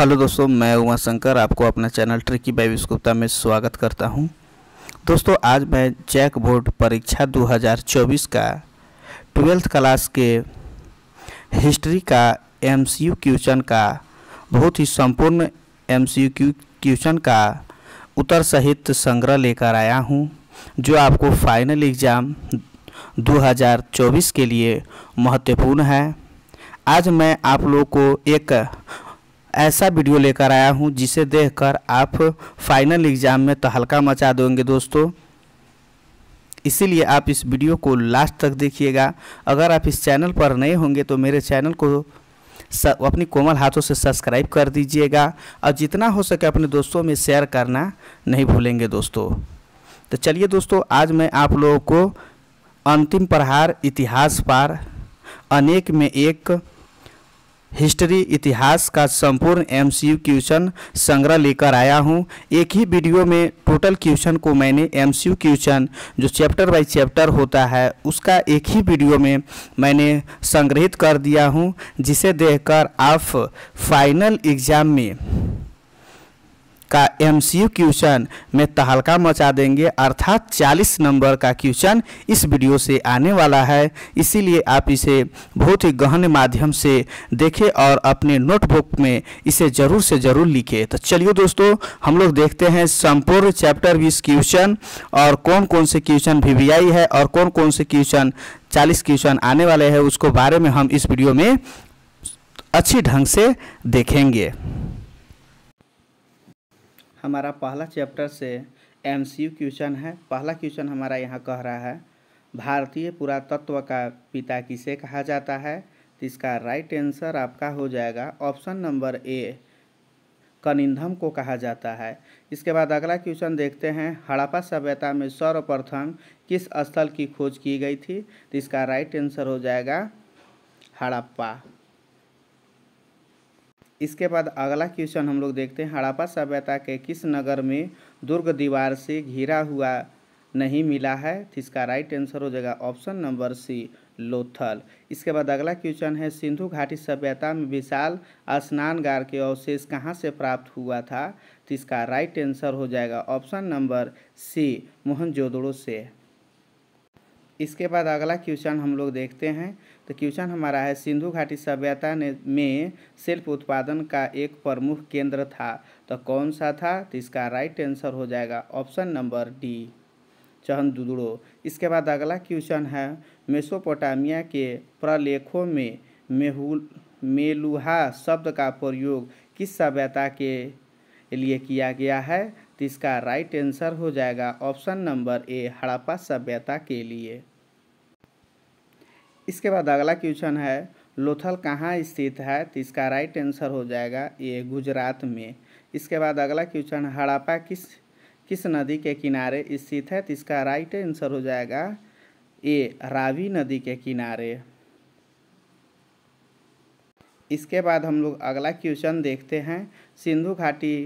Hello दोस्तों, मैं उमा शंकर, आपको अपना चैनल ट्रिकी बाई विस्कुप्ता में स्वागत करता हूँ। दोस्तों, आज मैं जैक बोर्ड परीक्षा 2024 का ट्वेल्थ क्लास के हिस्ट्री का एमसीयू क्वेश्चन का, बहुत ही संपूर्ण एमसीयू क्वेश्चन का उत्तर सहित संग्रह लेकर आया हूँ, जो आपको फाइनल एग्ज़ाम 2024 के लिए महत्वपूर्ण है। आज मैं आप लोगों को एक ऐसा वीडियो लेकर आया हूँ, जिसे देखकर आप फाइनल एग्ज़ाम में तहलका मचा दोगे दोस्तों। इसीलिए आप इस वीडियो को लास्ट तक देखिएगा। अगर आप इस चैनल पर नए होंगे तो मेरे चैनल को अपनी कोमल हाथों से सब्सक्राइब कर दीजिएगा। और जितना हो सके अपने दोस्तों में शेयर करना नहीं भूलेंगे दोस्तों। तो चलिए दोस्तों, आज मैं आप लोगों को अंतिम प्रहार इतिहास पार, अनेक में एक हिस्ट्री, इतिहास का संपूर्ण एमसीयू क्वेश्चन संग्रह लेकर आया हूँ। एक ही वीडियो में टोटल क्वेश्चन को मैंने एमसीयू क्वेश्चन, जो चैप्टर बाय चैप्टर होता है, उसका एक ही वीडियो में मैंने संग्रहित कर दिया हूँ, जिसे देखकर आप फाइनल एग्ज़ाम में का एमसीयू क्वेश्चन में तहलका मचा देंगे। अर्थात 40 नंबर का क्वेश्चन इस वीडियो से आने वाला है। इसीलिए आप इसे बहुत ही गहन माध्यम से देखें और अपने नोटबुक में इसे ज़रूर से ज़रूर लिखें। तो चलिए दोस्तों, हम लोग देखते हैं संपूर्ण चैप्टर बीस क्वेश्चन और कौन कौन से क्वेश्चन वीवीआई है और कौन कौन से क्वेश्चन, चालीस क्वेश्चन आने वाले हैं। उसको बारे में हम इस वीडियो में अच्छी ढंग से देखेंगे। हमारा पहला चैप्टर से एम सी यू क्वेश्चन है। पहला क्वेश्चन हमारा यहाँ कह रहा है, भारतीय पुरातत्व का पिता किसे कहा जाता है? तो इसका राइट आंसर आपका हो जाएगा। ऑप्शन नंबर ए कनिंधम को कहा जाता है। इसके बाद अगला क्वेश्चन देखते हैं। हड़प्पा सभ्यता में सर्वप्रथम किस स्थल की खोज की गई थी? तो इसका राइट आंसर हो जाएगा, हड़प्पा। इसके बाद अगला क्वेश्चन हम लोग देखते हैं, हड़प्पा सभ्यता के किस नगर में दुर्ग दीवार से घिरा हुआ नहीं मिला है? तो इसका राइट आंसर हो जाएगा ऑप्शन नंबर सी लोथल। इसके बाद अगला क्वेश्चन है, सिंधु घाटी सभ्यता में विशाल स्नानगार के अवशेष कहाँ से प्राप्त हुआ था? तो इसका राइट आंसर हो जाएगा ऑप्शन नंबर सी मोहनजोदड़ो से। इसके बाद अगला क्वेश्चन हम लोग देखते हैं तो क्वेश्चन हमारा है, सिंधु घाटी सभ्यता ने, में शिल्प उत्पादन का एक प्रमुख केंद्र था तो कौन सा था? तो इसका राइट आंसर हो जाएगा ऑप्शन नंबर डी चहनदुदड़ो इसके बाद अगला क्वेश्चन है, मेसोपोटामिया के प्रलेखों में मेहुल, मेलुहा शब्द का प्रयोग किस सभ्यता के लिए किया गया है? तो इसका राइट आंसर हो जाएगा ऑप्शन नंबर ए हड़प्पा सभ्यता के लिए। इसके बाद अगला क्वेश्चन है, लोथल कहाँ स्थित है? तो इसका राइट आंसर हो जाएगा ये गुजरात में। इसके बाद अगला क्वेश्चन हड़प्पा किस किस नदी के किनारे स्थित है? तो इसका राइट आंसर हो जाएगा ए, रावी नदी के किनारे। इसके बाद हम लोग अगला क्वेश्चन देखते हैं, सिंधु घाटी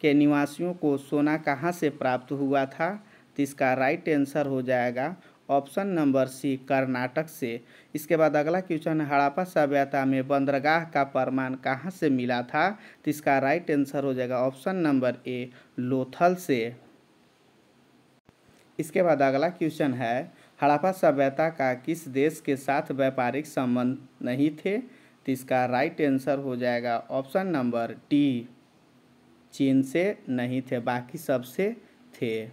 के निवासियों को सोना कहाँ से प्राप्त हुआ था? तो इसका राइट आंसर हो जाएगा ऑप्शन नंबर सी, कर्नाटक से। इसके बाद अगला क्वेश्चन है हड़प्पा सभ्यता में बंदरगाह का प्रमाण कहाँ से मिला था? तो इसका राइट आंसर हो जाएगा ऑप्शन नंबर ए, लोथल से। इसके बाद अगला क्वेश्चन है, हड़प्पा सभ्यता का किस देश के साथ व्यापारिक संबंध नहीं थे? तो इसका राइट आंसर हो जाएगा ऑप्शन नंबर डी, चीन से नहीं थे, बाकी सबसे थे।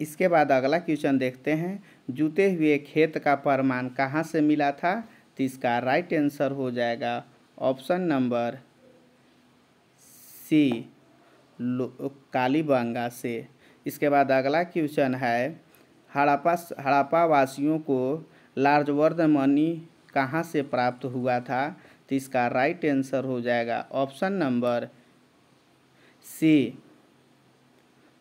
इसके बाद अगला क्वेश्चन देखते हैं जूते हुए खेत का प्रमाण कहाँ से मिला था तो इसका राइट आंसर हो जाएगा ऑप्शन नंबर सी कालीबंगा से। इसके बाद अगला क्वेश्चन है, हड़प्पा हड़प्पा वासियों को लार्जवर्द मनी कहाँ से प्राप्त हुआ था तो इसका राइट आंसर हो जाएगा ऑप्शन नंबर सी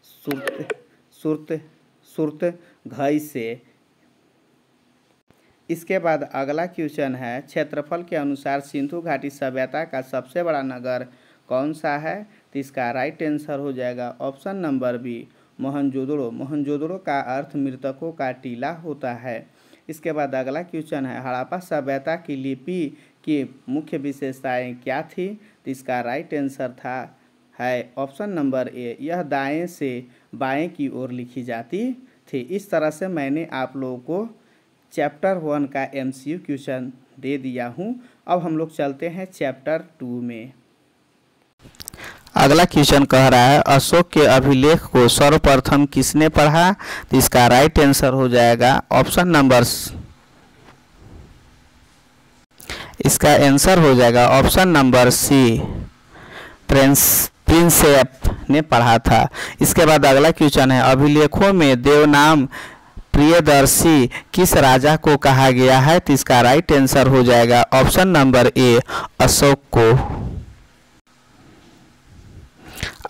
सुरत सुरत सुरत घई से। इसके बाद अगला क्वेश्चन है, क्षेत्रफल के अनुसार सिंधु घाटी सभ्यता का सबसे बड़ा नगर कौन सा है? तो इसका राइट आंसर हो जाएगा option number B Mohenjodaro. Mohenjodaro का अर्थ मृतकों का टीला होता है। इसके बाद अगला क्वेश्चन है, हड़प्पा सभ्यता की लिपि की मुख्य विशेषताएँ क्या थी? तो इसका राइट आंसर था, है ऑप्शन नंबर ए यह दाएँ से बाएँ की ओर लिखी जाती थी। इस तरह से मैंने आप लोगों को चैप्टर वन का एम क्वेश्चन दे दिया हूँ। अब हम लोग चलते हैं चैप्टर टू में। अगला क्वेश्चन कह रहा है, अशोक के अभिलेख को सर्वप्रथम किसने पढ़ा? तो इसका राइट आंसर हो जाएगा ऑप्शन नंबर इसका आंसर हो जाएगा option number C Prince Prinsep ने पढ़ा था। इसके बाद अगला क्वेश्चन है, अभिलेखों में देवनाम प्रियदर्शी किस राजा को कहा गया है? तो इसका राइट आंसर हो जाएगा ऑप्शन नंबर ए अशोक को।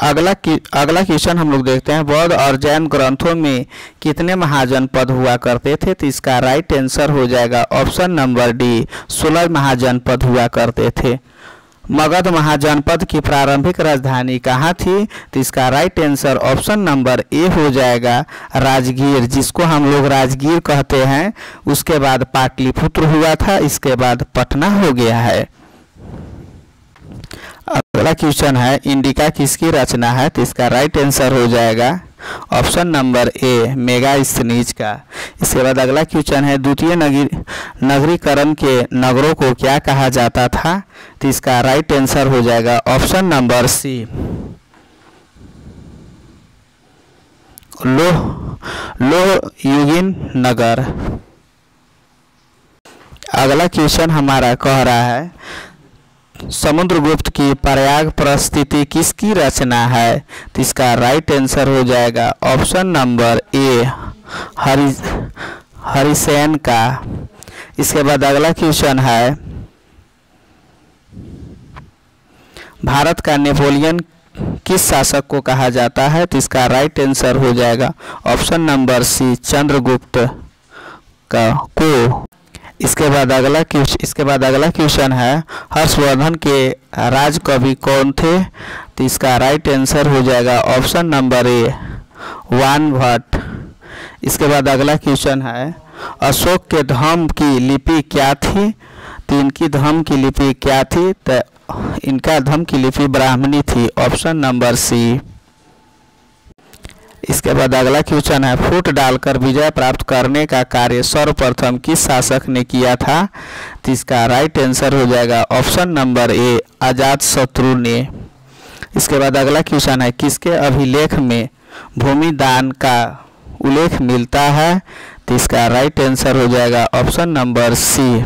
अगला अगला क्वेश्चन हम लोग देखते हैं। बौद्ध और जैन ग्रंथों में कितने महाजनपद हुआ करते थे? तो इसका राइट आंसर हो जाएगा ऑप्शन नंबर डी सोलह महाजनपद हुआ करते थे। मगध महाजनपद की प्रारंभिक राजधानी कहाँ थी? तो इसका right answer option number A हो जाएगा राजगीर, जिसको हम लोग राजगीर कहते हैं। उसके बाद पाटलिपुत्र हुआ था, इसके बाद पटना हो गया है। अगला क्वेश्चन है इंडिका किसकी रचना है? तो इसका राइट आंसर हो जाएगा option number A Megasthenes का। इसके बाद अगला क्वेश्चन है, द्वितीय नगरीकरण के नगरों को क्या कहा जाता था? तो इसका राइट आंसर हो जाएगा ऑप्शन नंबर सी लोह लो युगिन नगर। अगला क्वेश्चन हमारा कह रहा है समुद्रगुप्त की प्रयाग परिस्थिति किसकी रचना है? तो इसका राइट आंसर हो जाएगा option number A Hari, Harisena का। इसके बाद अगला क्वेश्चन है, भारत का नेपोलियन किस शासक को कहा जाता है? तो इसका राइट आंसर हो जाएगा ऑप्शन नंबर सी चंद्रगुप्त का को। इसके बाद अगला क्वेश्चन इसके बाद अगला क्वेश्चन है, हर्षवर्धन के राज कवि कौन थे? तो इसका राइट आंसर हो जाएगा option number A Bana Bhatta इसके बाद अगला क्वेश्चन है, अशोक के धम की लिपि क्या थी? तो इनकी धम की लिपि क्या थी? तो इनका धम की लिपि ब्राह्मणी थी ऑप्शन नंबर सी इसके बाद अगला क्वेश्चन है, फुट डालकर विजय प्राप्त करने का कार्य सर्वप्रथम किस शासक ने किया था? तो इसका राइट आंसर हो जाएगा ऑप्शन नंबर ए आज़ाद शत्रु ने। इसके बाद अगला क्वेश्चन है, किसके अभिलेख में भूमि दान का उल्लेख मिलता है? तो इसका राइट आंसर हो जाएगा ऑप्शन नंबर सी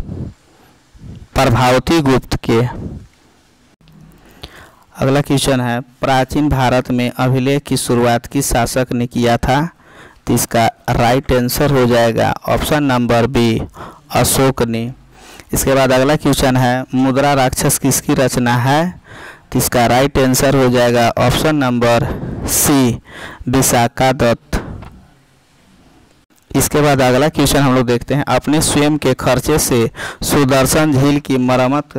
प्रभावती गुप्त के। अगला क्वेश्चन है, प्राचीन भारत में अभिलेख की शुरुआत किस शासक ने किया था तो इसका राइट आंसर हो जाएगा ऑप्शन नंबर बी अशोक ने। इसके बाद अगला क्वेश्चन है, मुद्रा राक्षस किसकी रचना है तो इसका राइट आंसर हो जाएगा option number C Vishakha Datta इसके बाद अगला क्वेश्चन हम लोग देखते हैं। अपने स्वयं के खर्चे से सुदर्शन झील की मरम्मत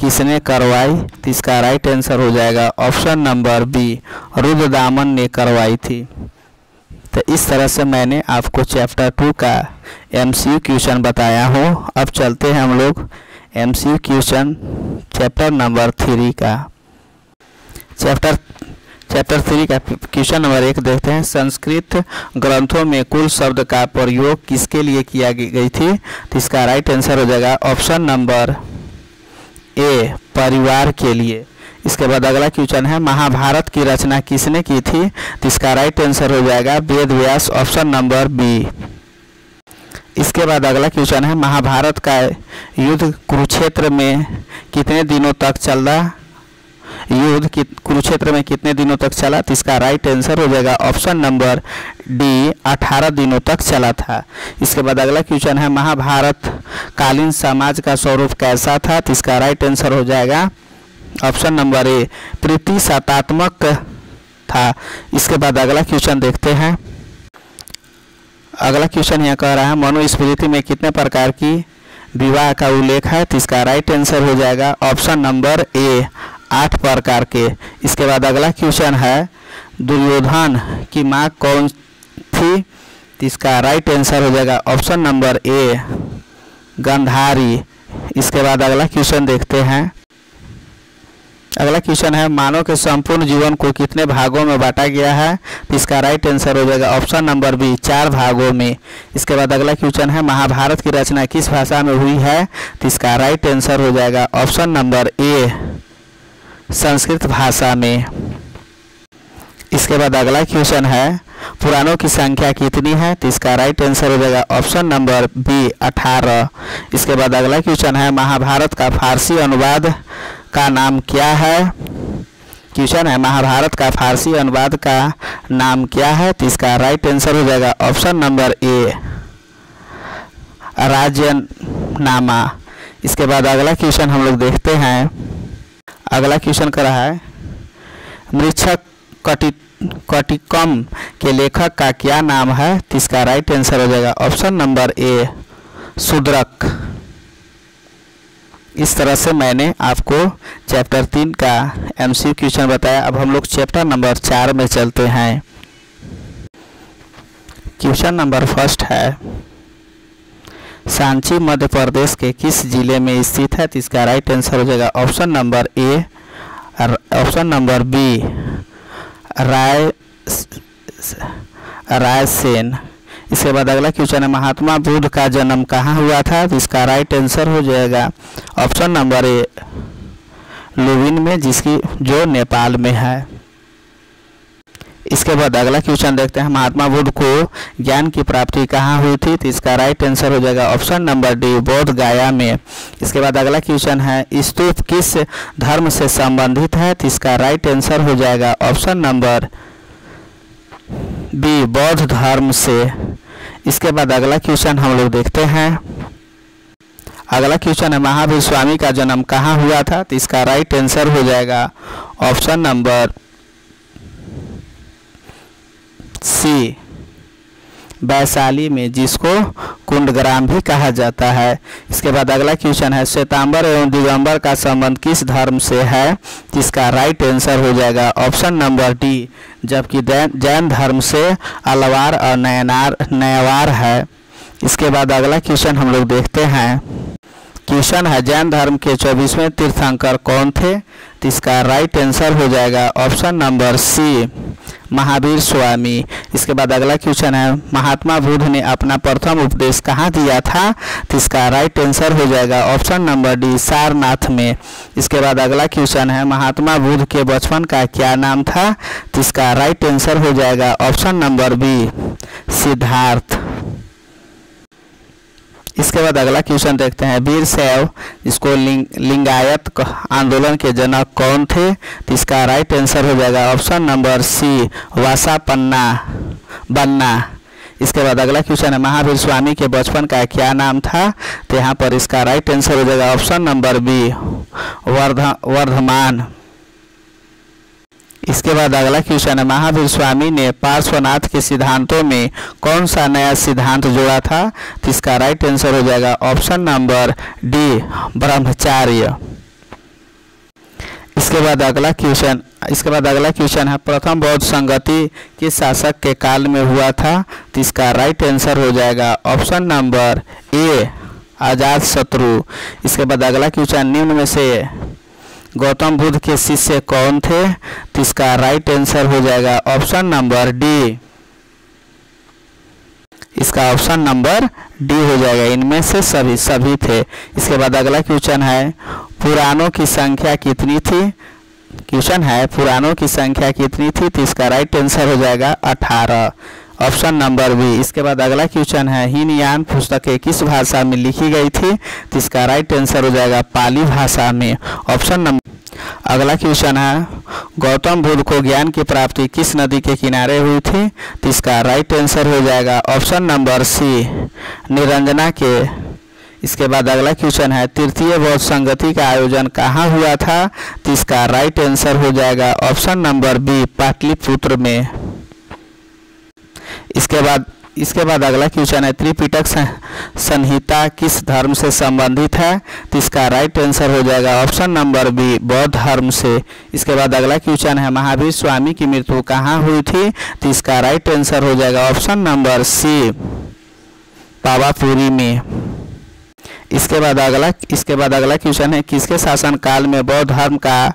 किसने करवाई? तो इसका राइट आंसर हो जाएगा ऑप्शन नंबर बी रुद्रदामन ने करवाई थी। तो इस तरह से मैंने आपको चैप्टर टू का एम क्वेश्चन बताया हो। अब चलते हैं हम लोग M question chapter number three का। चैप्टर चैप्टर थ्री का क्वेश्चन नंबर एक देखते हैं। संस्कृत ग्रंथों में कुल शब्द का प्रयोग किसके लिए किया गई थी? तो इसका राइट आंसर हो जाएगा ऑप्शन नंबर ए परिवार के लिए। इसके बाद अगला क्वेश्चन है, महाभारत की रचना किसने की थी? तो इसका राइट आंसर हो जाएगा Ved Vyas option number B इसके बाद अगला क्वेश्चन है, महाभारत का युद्ध कुरुक्षेत्र में कितने दिनों तक चल रहा? युद्ध कुरुक्षेत्र में कितने दिनों तक चला? तो इसका राइट आंसर हो जाएगा ऑप्शन नंबर डी 18 दिनों तक चला था। इसके बाद अगला क्वेश्चन है, महाभारत कालीन समाज का स्वरूप कैसा था? तो इसका राइट आंसर हो जाएगा ऑप्शन नंबर ए प्रीति सतात्मक था। इसके बाद अगला क्वेश्चन देखते हैं। अगला क्वेश्चन यहाँ कह रहा है, मनुस्मृति में कितने प्रकार की विवाह का उल्लेख है? तो इसका राइट आंसर हो जाएगा ऑप्शन नंबर ए आठ प्रकार के। इसके बाद अगला क्वेश्चन है, दुर्योधन की माँ कौन थी? तो इसका राइट आंसर हो जाएगा ऑप्शन नंबर ए गंधारी। इसके बाद अगला क्वेश्चन देखते हैं। अगला क्वेश्चन है, मानव के संपूर्ण जीवन को कितने भागों में बांटा गया है? तो इसका राइट आंसर हो जाएगा ऑप्शन नंबर बी चार भागों में। इसके बाद अगला क्वेश्चन है, महाभारत की रचना किस भाषा में हुई है? तो इसका राइट आंसर हो जाएगा ऑप्शन नंबर ए संस्कृत भाषा में। इसके बाद अगला क्वेश्चन है, पुराणों की संख्या कितनी है? तो इसका राइट आंसर हो जाएगा ऑप्शन नंबर बी अठारह। इसके बाद अगला क्वेश्चन है, महाभारत का फारसी अनुवाद का नाम क्या है? क्वेश्चन है, महाभारत का फारसी अनुवाद का नाम क्या है? तो इसका राइट आंसर हो जाएगा ऑप्शन नंबर ए नामा इसके बाद अगला क्वेश्चन हम लोग देखते हैं अगला क्वेश्चन कर रहा है मृक्षक कटि, कटिकम के लेखक का क्या नाम है? तो इसका राइट आंसर हो जाएगा ऑप्शन नंबर ए सुद्रक। इस तरह से मैंने आपको चैप्टर तीन का एम सी क्वेश्चन बताया। अब हम लोग चैप्टर नंबर चार में चलते हैं। क्वेश्चन नंबर फ़र्स्ट है सांची मध्य प्रदेश के किस ज़िले में स्थित है? तो इसका राइट आंसर हो जाएगा option number A option number B Rai, Raisen. इसके बाद अगला क्वेश्चन है, महात्मा बुद्ध का जन्म कहाँ हुआ था? तो इसका राइट आंसर हो जाएगा ऑप्शन नंबर ए लुविन में, जिसकी, जो नेपाल में है। इसके बाद अगला क्वेश्चन देखते हैं। महात्मा बुद्ध को ज्ञान की प्राप्ति कहाँ हुई थी? तो इसका राइट आंसर हो जाएगा ऑप्शन नंबर डी बोध गया में। इसके बाद अगला क्वेश्चन है, स्तूप किस धर्म से संबंधित है? तो इसका राइट आंसर हो जाएगा ऑप्शन नंबर बी बौद्ध धर्म से। इसके बाद अगला क्वेश्चन हम लोग देखते हैं। अगला क्वेश्चन है, महावीर स्वामी का जन्म कहाँ हुआ था? तो इसका राइट आंसर हो जाएगा ऑप्शन नंबर सी। वैशाली में जिसको कुंडग्राम भी कहा जाता है। इसके बाद अगला क्वेश्चन है, श्वेतांबर एवं दिगंबर का संबंध किस धर्म से है? जिसका राइट आंसर हो जाएगा ऑप्शन नंबर डी जबकि जैन धर्म से अलवार और नयनार, नयवार है। इसके बाद अगला क्वेश्चन हम लोग देखते हैं। क्वेश्चन है, जैन धर्म के चौबीसवें तीर्थंकर कौन थे? तो इसका राइट आंसर हो जाएगा। Option number C Mahavir Swami. इसके बाद अगला क्वेश्चन है, महात्मा बुद्ध ने अपना प्रथम उपदेश कहाँ दिया था? तो इसका राइट आंसर हो जाएगा ऑप्शन नंबर डी सारनाथ में। इसके बाद अगला क्वेश्चन है, महात्मा बुद्ध के बचपन का क्या नाम था? तो इसका राइट आंसर हो जाएगा ऑप्शन नंबर बी सिद्धार्थ। इसके बाद अगला क्वेश्चन देखते हैं। वीर शैव इसको लिंग, लिंगायत आंदोलन के जनक कौन थे? तो इसका राइट आंसर हो जाएगा ऑप्शन नंबर सी वासा पन्ना बन्ना। इसके बाद अगला क्वेश्चन है महावीर स्वामी के बचपन का क्या नाम था? तो यहाँ पर इसका राइट आंसर हो जाएगा ऑप्शन नंबर बी वर्ध वर्धमान। इसके बाद अगला क्वेश्चन है, महावीर स्वामी ने पार्श्वनाथ के सिद्धांतों में कौन सा नया सिद्धांत जोड़ा था? तो इसका राइट आंसर हो जाएगा ऑप्शन नंबर डी ब्रह्मचार्य। इसके बाद अगला क्वेश्चन, इसके बाद अगला क्वेश्चन है, प्रथम बौद्ध संगति किस शासक के काल में हुआ था? तो इसका राइट आंसर हो जाएगा ऑप्शन नंबर ए आज़ाद शत्रु। इसके बाद अगला क्वेश्चन, निम्न में से गौतम बुद्ध के शिष्य कौन थे? तो इसका राइट आंसर हो जाएगा ऑप्शन नंबर डी इसका ऑप्शन नंबर डी हो जाएगा। इनमें से सभी सभी थे। इसके बाद अगला क्वेश्चन है, पुराणों की संख्या कितनी थी? क्वेश्चन है, पुराणों की संख्या कितनी थी? तो इसका राइट आंसर हो जाएगा अठारह। Option number B. इसके बाद अगला क्वेश्चन है, हीनयान पुस्तकें किस भाषा में लिखी गई थी? तो इसका राइट आंसर हो जाएगा पाली भाषा में। ऑप्शन नंबर अगला क्वेश्चन है, गौतम बुद्ध को ज्ञान की प्राप्ति किस नदी के किनारे हुई थी? तो इसका राइट आंसर हो जाएगा ऑप्शन नंबर सी, निरंजना के। इसके बाद अगला क्वेश्चन है, तृतीय बौद्ध संगति का आयोजन कहाँ हुआ था? तो इसका राइट आंसर हो जाएगा ऑप्शन नंबर बी, पाटलिपुत्र में। इसके बाद इसके बाद अगला क्वेश्चन है, त्रिपिटक संहिता किस धर्म से संबंधित है? तो इसका राइट आंसर हो जाएगा ऑप्शन नंबर बी बौद्ध धर्म से। इसके बाद अगला क्वेश्चन है, महावीर स्वामी की मृत्यु कहाँ हुई थी? तो इसका राइट आंसर हो जाएगा ऑप्शन नंबर सी पावापुरी में। इसके बाद अगला, इसके बाद अगला क्वेश्चन है, किसके शासनकाल में बौद्ध धर्म का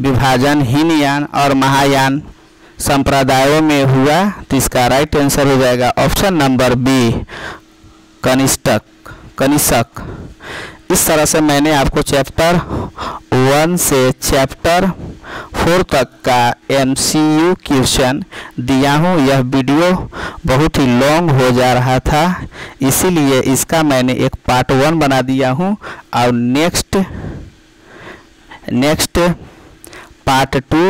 विभाजन हीनयान और महायान संप्रदायों में हुआ तो इसका राइट आंसर हो जाएगा ऑप्शन नंबर बी कनिष्ठक कनिष्क इस तरह से मैंने आपको चैप्टर वन से चैप्टर फोर तक का एम सी यू क्वेश्चन दिया हूँ। यह वीडियो बहुत ही लॉन्ग हो जा रहा था, इसीलिए इसका मैंने एक पार्ट वन बना दिया हूँ। और next next part two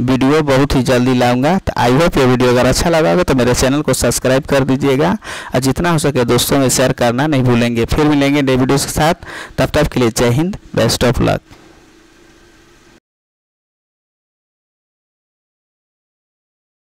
video बहुत ही जल्दी लाऊँगा। तो आई होप ये वीडियो अगर अच्छा लगा होगा तो मेरे चैनल को सब्सक्राइब कर दीजिएगा। और जितना हो सके दोस्तों में शेयर करना नहीं भूलेंगे। फिर मिलेंगे नए वीडियोज़ के साथ। तब तक के लिए जय हिंद बेस्ट ऑफ़ लक